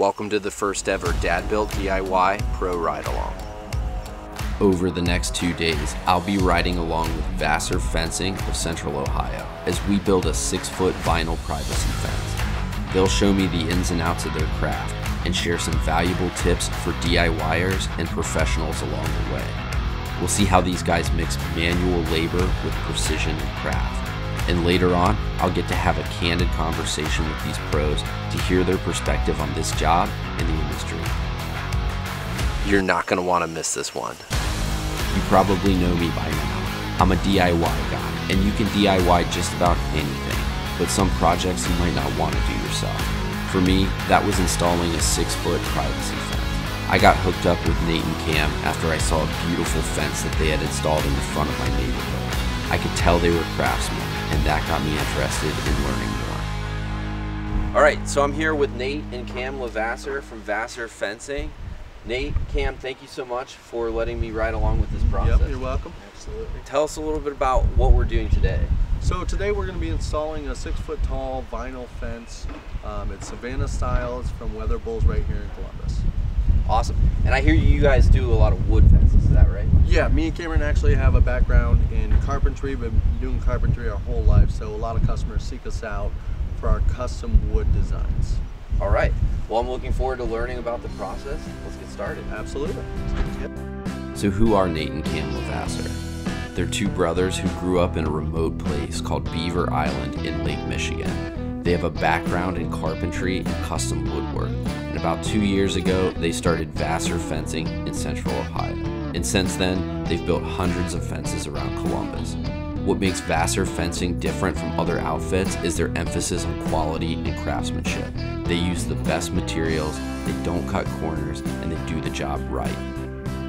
Welcome to the first ever Dad Built DIY Pro Ride Along. Over the next two days, I'll be riding along with Vasseur Fencing of Central Ohio as we build a six foot vinyl privacy fence. They'll show me the ins and outs of their craft and share some valuable tips for DIYers and professionals along the way. We'll see how these guys mix manual labor with precision and craft. And later on, I'll get to have a candid conversation with these pros to hear their perspective on this job and the industry. You're not going to want to miss this one. You probably know me by now. I'm a DIY guy, and you can DIY just about anything, but some projects you might not want to do yourself. For me, that was installing a six foot privacy fence. I got hooked up with Nate and Cam after I saw a beautiful fence that they had installed in the front of my neighborhood. I could tell they were craftsmen, and that got me interested in learning more. All right, so I'm here with Nate and Cam LaVasseur from Vasseur Fencing. Nate, Cam, thank you so much for letting me ride along with this process. Yep, you're welcome. Absolutely. Tell us a little bit about what we're doing today. So today we're going to be installing a six foot tall vinyl fence. Um, it's Savannah style. It's from Weatherables right here in Columbus. Awesome. And I hear you guys do a lot of wood fences, is that right? Yeah, me and Cameron actually have a background in carpentry. We've been doing carpentry our whole life, so a lot of customers seek us out for our custom wood designs. All right. Well, I'm looking forward to learning about the process. Let's get started. Absolutely. So, who are Nate and Cam LaVasseur? They're two brothers who grew up in a remote place called Beaver Island in Lake Michigan. They have a background in carpentry and custom woodwork. And about two years ago, they started Vasseur Fencing in Central Ohio. And since then, they've built hundreds of fences around Columbus. What makes Vasseur Fencing different from other outfits is their emphasis on quality and craftsmanship. They use the best materials, they don't cut corners, and they do the job right.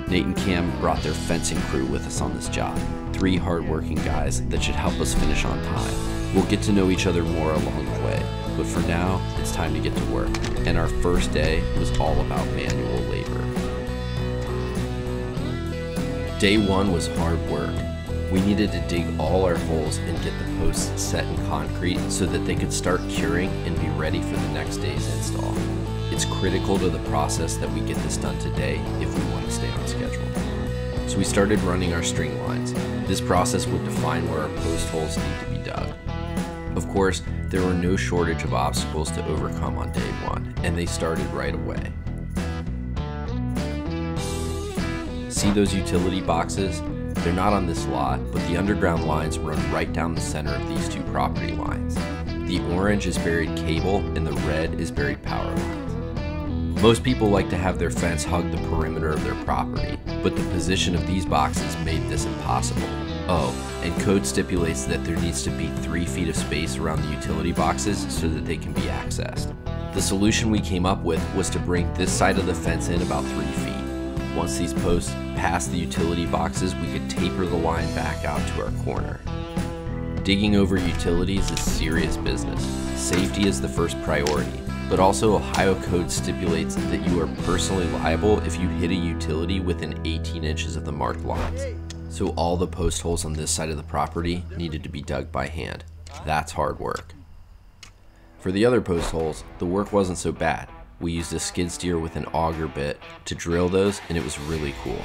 Nate and Cam brought their fencing crew with us on this job. Three hardworking guys that should help us finish on time. We'll get to know each other more along the way, but for now, it's time to get to work. And our first day was all about manual labor. Day one was hard work. We needed to dig all our holes and get the posts set in concrete so that they could start curing and be ready for the next day's install. It's critical to the process that we get this done today if we want to stay on schedule. So we started running our string lines. This process would define where our post holes need to be dug. Of course, there were no shortage of obstacles to overcome on day one, and they started right away. See those utility boxes? They're not on this lot, but the underground lines run right down the center of these two property lines. The orange is buried cable and the red is buried power lines. Most people like to have their fence hug the perimeter of their property, but the position of these boxes made this impossible. Oh, and code stipulates that there needs to be 3 feet of space around the utility boxes so that they can be accessed. The solution we came up with was to bring this side of the fence in about 3 feet. Once these posts passed the utility boxes, we could taper the line back out to our corner. Digging over utilities is serious business. Safety is the first priority, but also Ohio code stipulates that you are personally liable if you hit a utility within 18 inches of the marked lines. So all the post holes on this side of the property needed to be dug by hand. That's hard work. For the other post holes, the work wasn't so bad. We used a skid steer with an auger bit to drill those and it was really cool.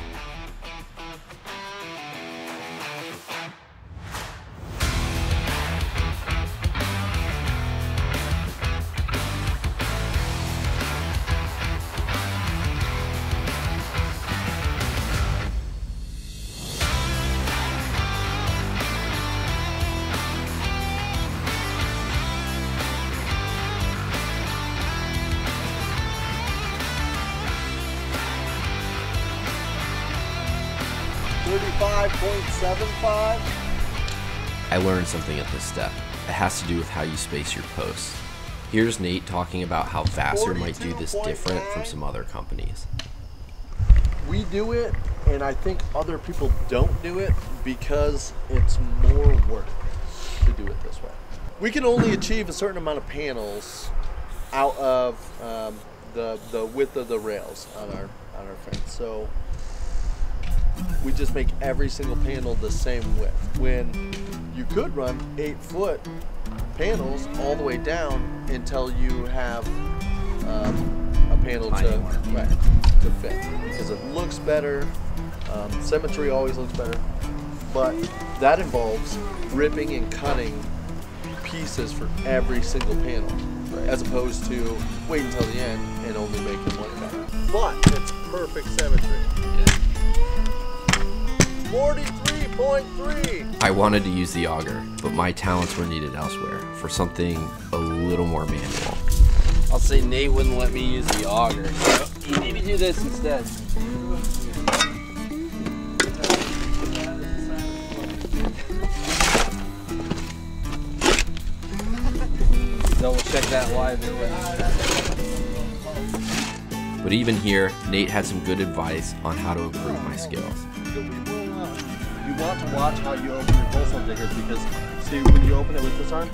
Thirty-five point seven five. I learned something at this step. It has to do with how you space your posts. Here's Nate talking about how Vasseur might do this different from some other companies. We do it, and I think other people don't do it because it's more work to do it this way. We can only achieve a certain amount of panels out of um, the the width of the rails on our on our fence. So we just make every single panel the same width. When you could run eight foot panels all the way down until you have um, a panel to, right, to fit because it looks better. Um, symmetry always looks better, but that involves ripping and cutting pieces for every single panel right. as opposed to wait until the end and only making one. But it's perfect symmetry. Yeah. 43.3. I wanted to use the auger, but my talents were needed elsewhere for something a little more manual. I'll say Nate wouldn't let me use the auger, so maybe do this instead. Double check that live. But even here, Nate had some good advice on how to improve my skills. You want to watch how you open your posthole diggers because see when you open it with this arm,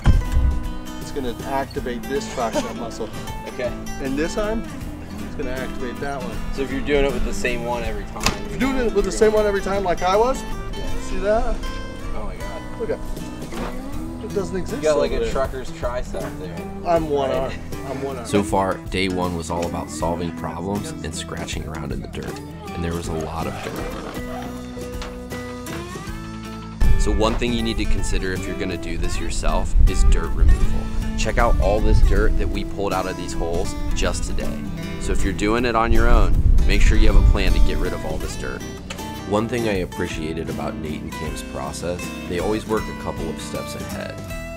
it's going to activate this tricep muscle, Okay. and this arm, it's going to activate that one. So if you're doing it with the same one every time. If you're doing it with the same one every time, like I was, yeah. see that? Oh my god. Look at it doesn't exist. You got like a there. trucker's tricep there. I'm one arm. I'm one arm. So far, day one was all about solving problems and scratching around in the dirt, and there was a lot of dirt. So one thing you need to consider if you're gonna do this yourself is dirt removal. Check out all this dirt that we pulled out of these holes just today. So if you're doing it on your own, make sure you have a plan to get rid of all this dirt. One thing I appreciated about Nate and Cam's process, they always work a couple of steps ahead.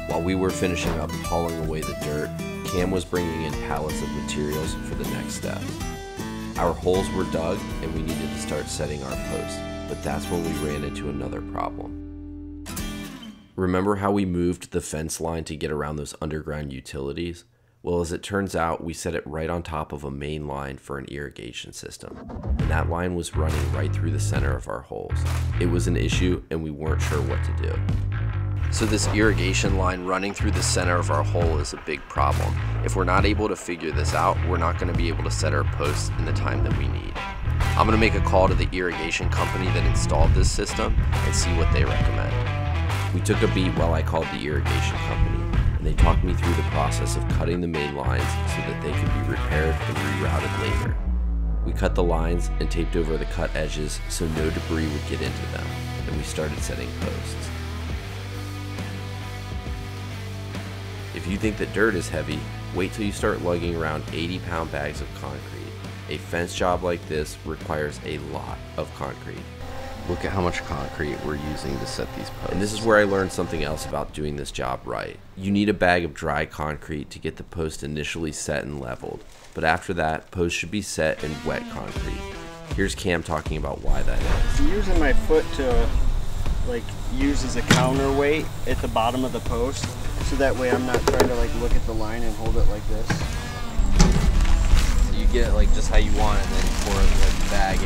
While we were finishing up hauling away the dirt, Cam was bringing in pallets of materials for the next step. Our holes were dug and we needed to start setting our posts, but that's when we ran into another problem. Remember how we moved the fence line to get around those underground utilities? Well, as it turns out, we set it right on top of a main line for an irrigation system. And that line was running right through the center of our holes. It was an issue and we weren't sure what to do. So this irrigation line running through the center of our hole is a big problem. If we're not able to figure this out, we're not going to be able to set our posts in the time that we need. I'm going to make a call to the irrigation company that installed this system and see what they recommend. We took a beat while I called the irrigation company, and they talked me through the process of cutting the main lines so that they could be repaired and rerouted later. We cut the lines and taped over the cut edges so no debris would get into them, and we started setting posts. If you think that dirt is heavy, wait till you start lugging around 80 pound bags of concrete. A fence job like this requires a lot of concrete. Look at how much concrete we're using to set these posts. And this is where I learned something else about doing this job right. You need a bag of dry concrete to get the post initially set and leveled, but after that, posts should be set in wet concrete. Here's Cam talking about why that is. I'm using my foot to like use as a counterweight at the bottom of the post so that way I'm not trying to like look at the line and hold it like this. So you get it like just how you want it and then pour the bag in. Yeah,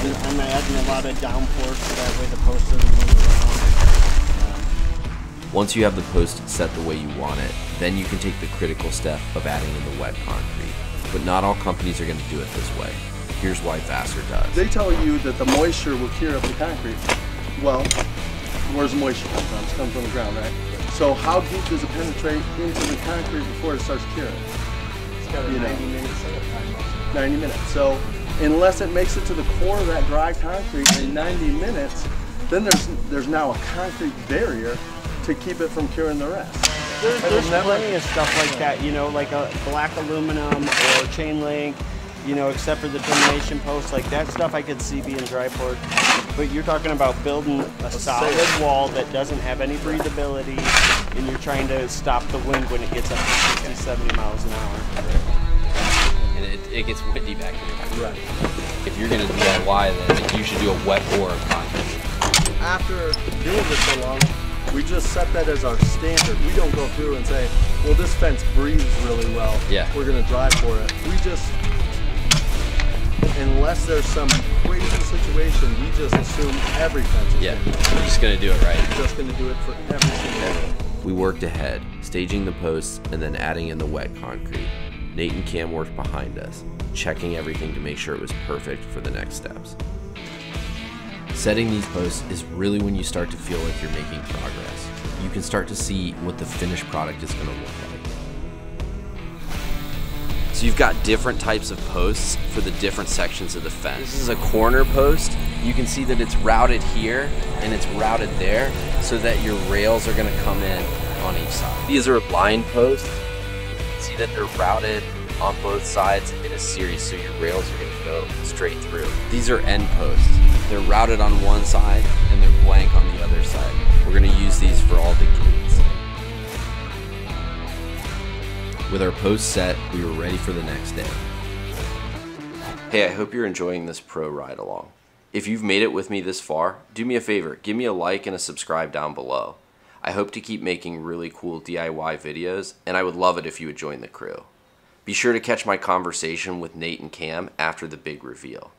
I'm, I'm adding a lot of downforce so that way the post doesn't move around. Uh, Once you have the post set the way you want it, then you can take the critical step of adding in the wet concrete. But not all companies are going to do it this way. Here's why Vasseur does. They tell you that the moisture will cure up the concrete. Well, where's the moisture come from? It's coming from the ground, right? So how deep does it penetrate into the concrete before it starts curing? It's got a You know. 90 minute setup time. 90 minutes. So unless it makes it to the core of that dry concrete in 90 minutes, then there's there's now a concrete barrier to keep it from curing the rest. There's, there's plenty of stuff like that, you know, like a black aluminum or chain link, you know, except for the termination post, like that stuff I could see being dry poured. But you're talking about building a solid wall that doesn't have any breathability, and you're trying to stop the wind when it gets up to 60, 70 miles an hour. And it, it gets windy back here. Right. If you're gonna DIY, then you should do a wet pour of concrete. After doing this so long, we just set that as our standard. We don't go through and say, well, this fence breathes really well. Yeah. We're gonna drive for it. We just, unless there's some crazy situation, we just assume every fence is Yeah, you're just gonna do it right. We're just gonna do it for every single one. We worked ahead, staging the posts and then adding in the wet concrete. Nate and Cam worked behind us, checking everything to make sure it was perfect for the next steps. Setting these posts is really when you start to feel like you're making progress. You can start to see what the finished product is going to look like. So you've got different types of posts for the different sections of the fence. This is a corner post. You can see that it's routed here and it's routed there so that your rails are gonna come in on each side. These are line posts. That they're routed on both sides in a series so your rails are gonna go straight through. These are end posts. They're routed on one side and they're blank on the other side. We're gonna use these for all the gates. With our post set, we were ready for the next day. Hey, I hope you're enjoying this pro ride along. If you've made it with me this far, do me a favor, give me a like and a subscribe down below. I hope to keep making really cool DIY videos, and I would love it if you would join the crew. Be sure to catch my conversation with Nate and Cam after the big reveal.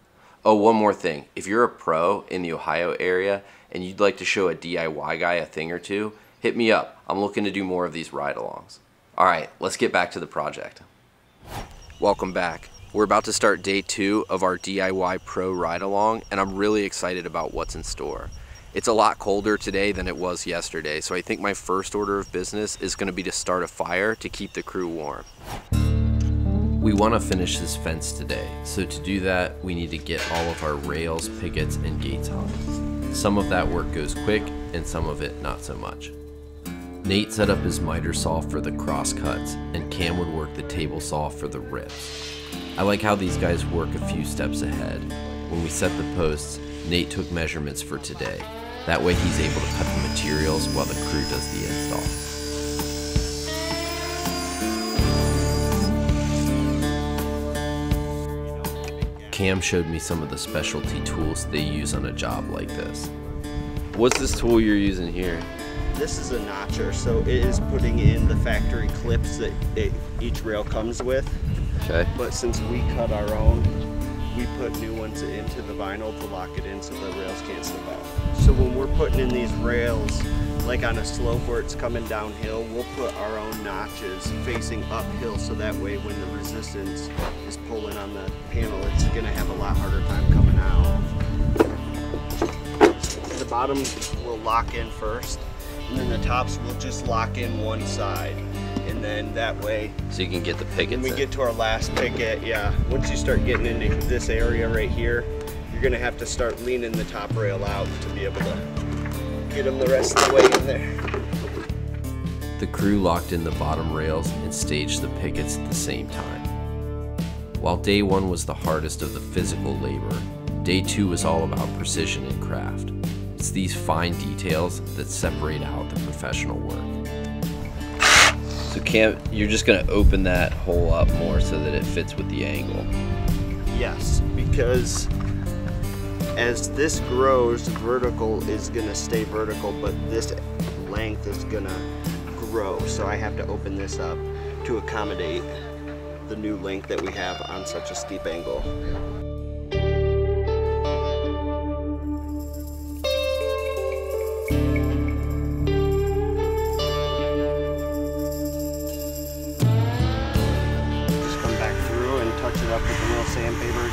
Oh, one more thing. If you're a pro in the Ohio area and you'd like to show a DIY guy a thing or two, hit me up. I'm looking to do more of these ride alongs. All right, let's get back to the project. Welcome back. We're about to start day two of our DIY Pro ride along, and I'm really excited about what's in store. It's a lot colder today than it was yesterday, so I think my first order of business is going to be to start a fire to keep the crew warm. We want to finish this fence today, so to do that, we need to get all of our rails, pickets, and gates hung. Some of that work goes quick, and some of it not so much. Nate set up his miter saw for the cross cuts, and Cam would work the table saw for the rips. I like how these guys work a few steps ahead. When we set the posts, Nate took measurements for today. That way he's able to cut the materials while the crew does the install. Cam showed me some of the specialty tools they use on a job like this. What's this tool you're using here? This is a notcher, so it is putting in the factory clips that it, each rail comes with. Okay. But since we cut our own, we put new ones into the vinyl to lock it in so the rails can't slip out. So when we're putting in these rails, like on a slope where it's coming downhill, we'll put our own notches facing uphill so that way when the resistance is pulling on the panel, it's gonna have a lot harder time coming out. The bottom will lock in first, and then the tops will just lock in one side. And then that way, So you can get the pickets when we get to our last picket, yeah, once you start getting into this area right here, you're gonna have to start leaning the top rail out to be able to get them the rest of the way in there. The crew locked in the bottom rails and staged the pickets at the same time. While day one was the hardest of the physical labor, day two was all about precision and craft. It's these fine details that separate out the professional work. So Cam, you're just gonna open that hole up more so that it fits with the angle. Yes, because as this grows, vertical is gonna stay vertical, but this length is gonna grow. So I have to open this up to accommodate the new length that we have on such a steep angle.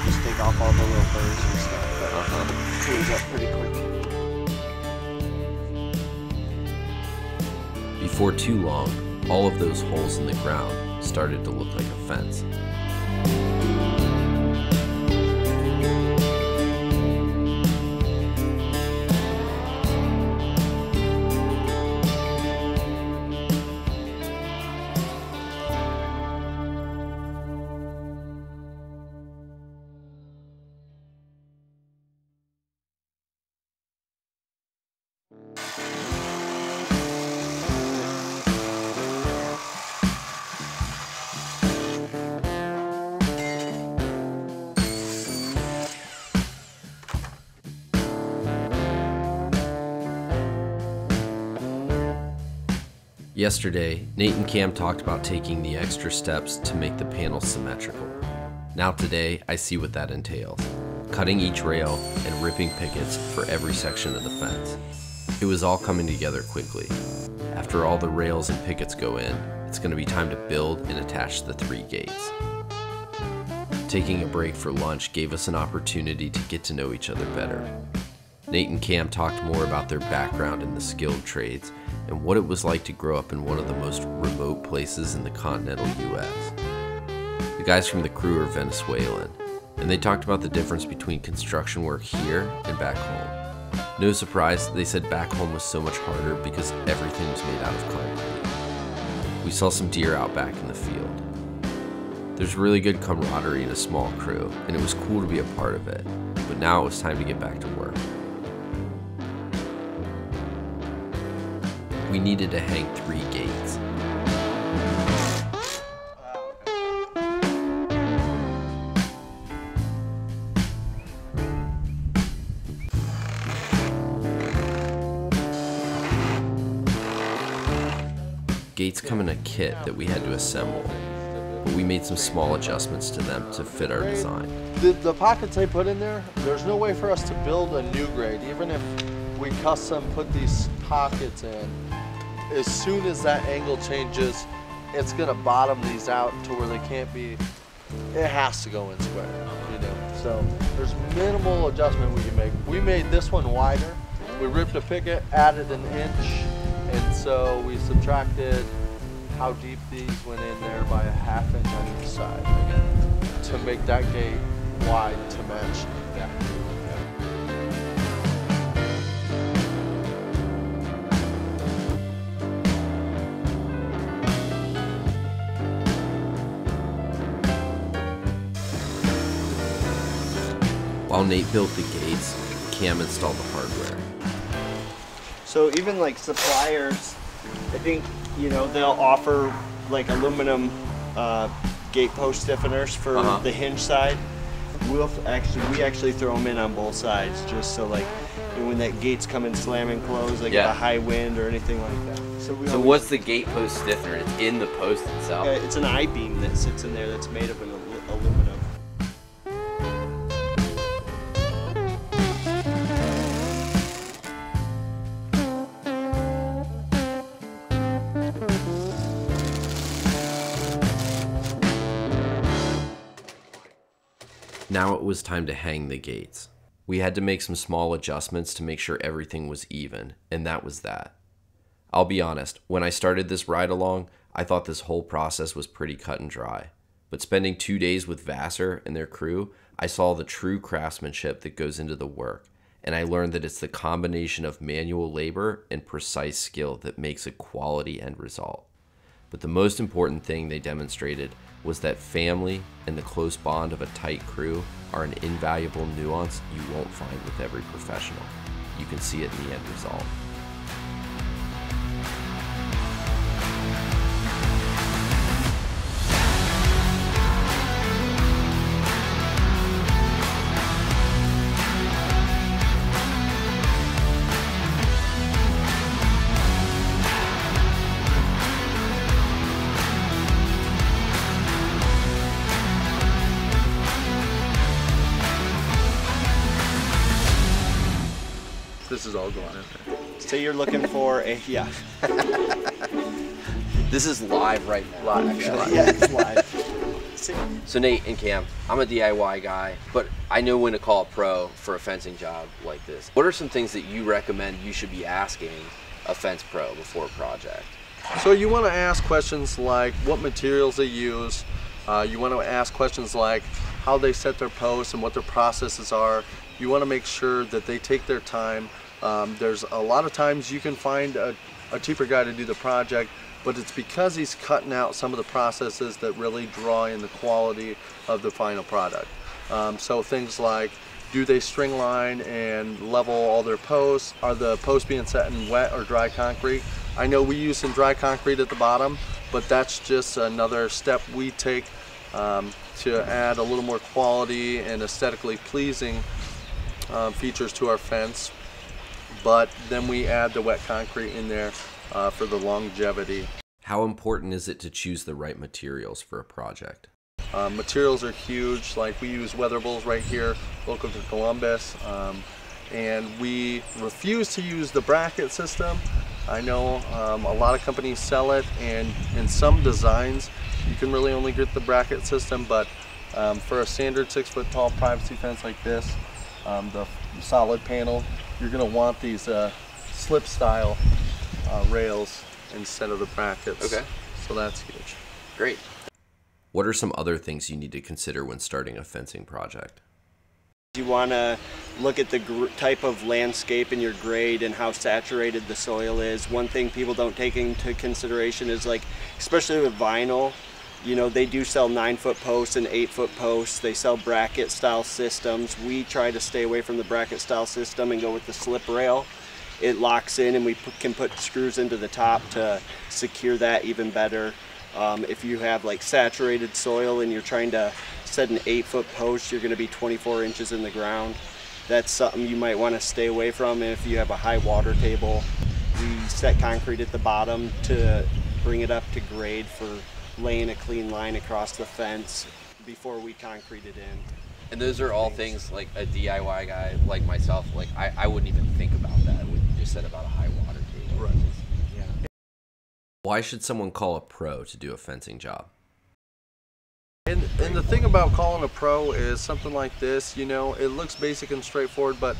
Just take off all the little burrs and stuff. But Uh-huh. cleans up pretty quick. Before too long, all of those holes in the ground started to look like a fence. Yesterday, Nate and Cam talked about taking the extra steps to make the panel symmetrical. Now today, I see what that entails. Cutting each rail and ripping pickets for every section of the fence. It was all coming together quickly. After all the rails and pickets go in, it's going to be time to build and attach the three gates. Taking a break for lunch gave us an opportunity to get to know each other better. Nate and Cam talked more about their background in the skilled trades and what it was like to grow up in one of the most remote places in the continental US. The guys from the crew are Venezuelan, and they talked about the difference between construction work here and back home. No surprise, they said back home was so much harder because everything was made out of concrete. We saw some deer out back in the field. There's really good camaraderie in a small crew, and it was cool to be a part of it, but now it was time to get back to work. We needed to hang three Gates come in a kit that we had to assemble, but we made some small adjustments to them to fit our design. The, the pockets they put in there, there's no way for us to build a new grade, even if we custom put these pockets in. As soon as that angle changes, it's gonna bottom these out to where they can't be, it has to go in square, you know? So there's minimal adjustment we can make. We made this one wider. We ripped a picket, added an inch, and so we subtracted how deep these went in there by a half inch on each side to make that gate wide to match that. While Nate built the gates, Cam installed the hardware. So even like suppliers, I think you know they'll offer like aluminum uh, gate post stiffeners for Uh-huh. the hinge side. We'll actually we actually throw them in on both sides just so like you know, when that gate's coming slamming closed, like Yeah. a high wind or anything like that. So So what's the gate post stiffener? It's in the post itself. Uh, it's an I beam that sits in there that's made of an Now it was time to hang the gates. We had to make some small adjustments to make sure everything was even, and that was that. I'll be honest, when I started this ride along, I thought this whole process was pretty cut and dry. But spending two days with Vasseur and their crew, I saw the true craftsmanship that goes into the work, and I learned that it's the combination of manual labor and precise skill that makes a quality end result. But the most important thing they demonstrated was that family and the close bond of a tight crew are an invaluable nuance you won't find with every professional. You can see it in the end result. This is all going in there. Say you're looking for a yeah. This is live right now. Live, actually. yeah, it's live. So Nate and Cam, I'm a DIY guy, but I know when to call a pro for a fencing job like this. What are some things that you recommend you should be asking a fence pro before a project? So you want to ask questions like what materials they use. Uh, you want to ask questions like how they set their posts and what their processes are. You want to make sure that they take their time. Um, there's a lot of times you can find a, a cheaper guy to do the project, but it's because he's cutting out some of the processes that really draw in the quality of the final product. Um, so things like do they string line and level all their posts? Are the posts being set in wet or dry concrete? I know we use some dry concrete at the bottom, but that's just another step we take um, to add a little more quality and aesthetically pleasing um, features to our fence. But then we add the wet concrete in there uh, for the longevity. How important is it to choose the right materials for a project? Um, materials are huge. Like we use Weatherables right here, local to Columbus, um, and we refuse to use the bracket system. I know um, a lot of companies sell it, and in some designs, you can really only get the bracket system. But um, for a standard six foot tall privacy fence like this, um, the solid panel, you're going to want these uh, slip style uh, rails instead of the brackets. Okay. So that's huge. Great. What are some other things you need to consider when starting a fencing project? You want to look at the gr- type of landscape in your grade and how saturated the soil is. One thing people don't take into consideration is like, especially with vinyl, you know, they do sell nine foot posts and eight foot posts. They sell bracket style systems. We try to stay away from the bracket style system and go with the slip rail. It locks in and we can put screws into the top to secure that even better. Um, if you have like saturated soil and you're trying to set an eight foot post, you're going to be 24 inches in the ground. That's something you might want to stay away from. If you have a high water table, we set concrete at the bottom to bring it up to grade for laying a clean line across the fence before we concrete it in. And those are all things like a DIY guy like myself, like I, I wouldn't even think about that. What you just said about a high water table. Right. Yeah. Why should someone call a pro to do a fencing job? And, and the thing about calling a pro is something like this, you know, it looks basic and straightforward, but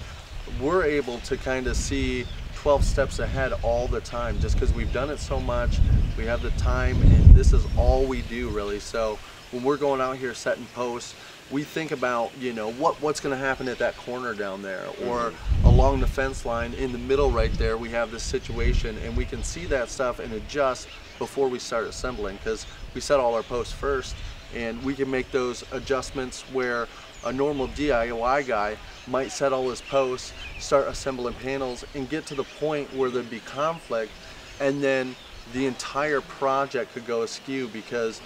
we're able to kind of see 12 steps ahead all the time just because we've done it so much. We have the time, and this is all we do really. So when we're going out here setting posts, we think about you know what what's going to happen at that corner down there or mm-hmm. along the fence line in the middle right there we have this situation and we can see that stuff and adjust before we start assembling because we set all our posts first and we can make those adjustments where a normal DIY guy might set all his posts, start assembling panels, and get to the point where there'd be conflict, and then the entire project could go askew because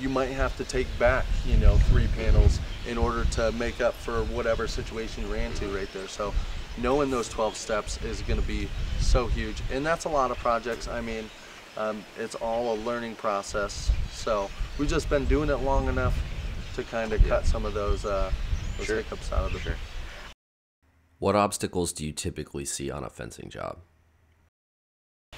you might have to take back, you know, three panels in order to make up for whatever situation you ran into right there. So knowing those 12 steps is going to be so huge, and that's a lot of projects. I mean, um, it's all a learning process. So we've just been doing it long enough to kind of cut some of those, uh, those Sure. hiccups out of the Sure. What obstacles do you typically see on a fencing job?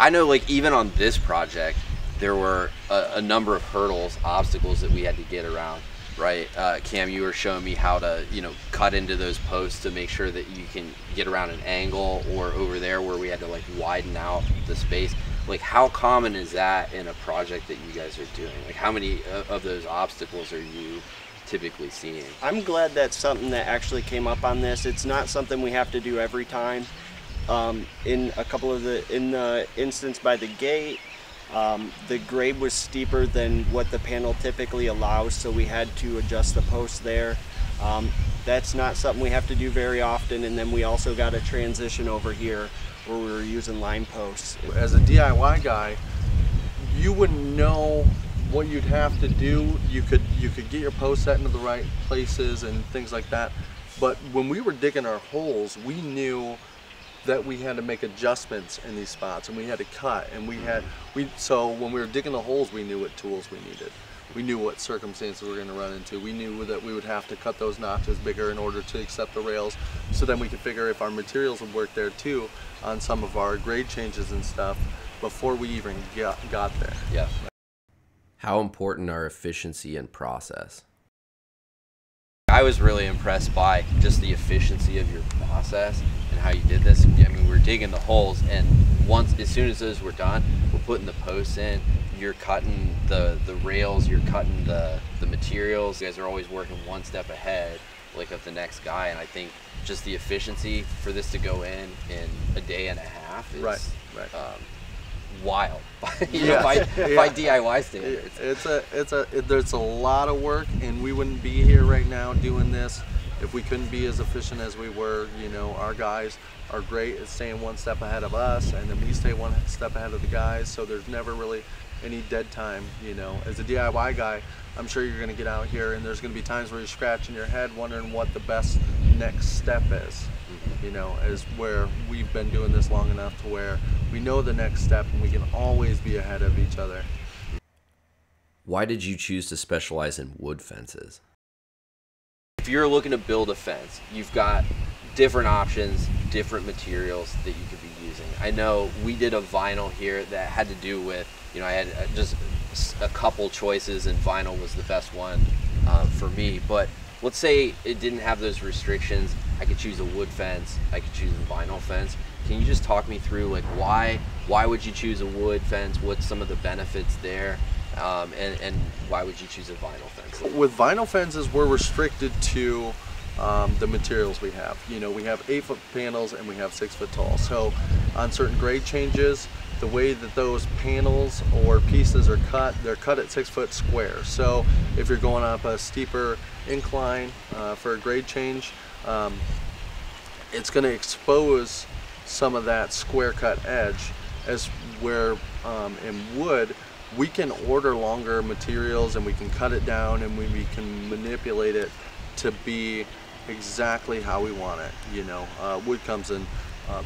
I know, like even on this project, there were a, a number of hurdles, obstacles that we had to get around. Right, uh, Cam, you were showing me how to, you know, cut into those posts to make sure that you can get around an angle, or over there where we had to like widen out the space. Like, how common is that in a project that you guys are doing? Like, how many of those obstacles are you typically seeing? I'm glad that's something that actually came up on this. It's not something we have to do every time. Um, in a couple of the in the instance by the gate, um, the grade was steeper than what the panel typically allows, so we had to adjust the post there. Um, that's not something we have to do very often. And then we also got a transition over here where we were using line posts. as a DIY guy, you wouldn't know what you'd have to do. You could you could get your posts set into the right places and things like that. But when we were digging our holes, we knew that we had to make adjustments in these spots and we had to cut and we had we so when we were digging the holes we knew what tools we needed we knew what circumstances we were going to run into we knew that we would have to cut those notches bigger in order to accept the rails so then we could figure if our materials would work there too on some of our grade changes and stuff before we even got, got there Yeah. How important are efficiency and process? I was really impressed by just the efficiency of your process and how you did this. I mean, we're digging the holes, and once, as soon as those were done, we're putting the posts in. You're cutting the the rails. You're cutting the the materials. You guys are always working one step ahead, like of the next guy. And I think just the efficiency for this to go in in a day and a half is Right, right. Um, wild. you know, by, Yeah. by DIY standards. it's a it's a it, there's a lot of work and we wouldn't be here right now doing this if we couldn't be as efficient as we were you know our guys are great at staying one step ahead of us and then we stay one step ahead of the guys so there's never really any dead time you know as a diy guy i'm sure you're going to get out here and there's going to be times where you're scratching your head wondering what the best next step is you know, is where we've been doing this long enough to where we know the next step and we can always be ahead of each other. Why did you choose to specialize in wood fences? if you're looking to build a fence, you've got different options, different materials that you could be using. I know we did a vinyl here that had to do with, you know, I had uh, just a couple choices and vinyl was the best one uh, for me. But let's say it didn't have those restrictions. I could choose a wood fence. I could choose a vinyl fence. Can you just talk me through like why why would you choose a wood fence? What's some of the benefits there? Um, and, and why would you choose a vinyl fence? With vinyl fences, we're restricted to um, the materials we have. You know, we have eight foot panels and we have six foot tall. So on certain grade changes, the way that those panels or pieces are cut, they're cut at six foot square. So if you're going up a steeper incline uh, for a grade change, um, it's going to expose some of that square cut edge as where um, in wood we can order longer materials and we can cut it down and we, we can manipulate it to be exactly how we want it you know uh, wood comes in uh,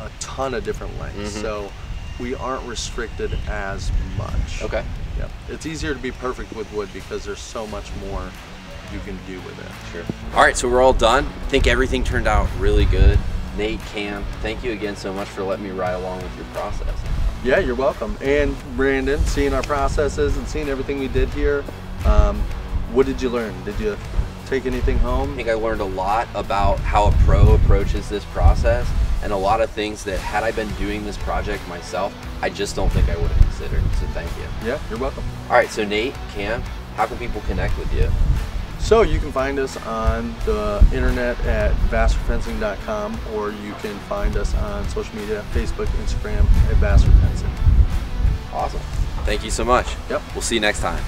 a ton of different lengths Mhm. so we aren't restricted as much Okay. Yep. It's easier to be perfect with wood because there's so much more you can do with it. Sure. All right, so we're all done. I think everything turned out really good. Nate, Cam, thank you again so much for letting me ride along with your process. Yeah, you're welcome. And Brandon, seeing our processes and seeing everything we did here, um, what did you learn? Did you take anything home? I think I learned a lot about how a pro approaches this process and a lot of things that had I been doing this project myself, I just don't think I would have considered. So thank you. Yeah, you're welcome. All right, so Nate, Cam, how can people connect with you? So you can find us on the internet at vasseurfencing.com or you can find us on social media, Facebook, Instagram at Vasseur Fencing. Awesome. Thank you so much. Yep. We'll see you next time.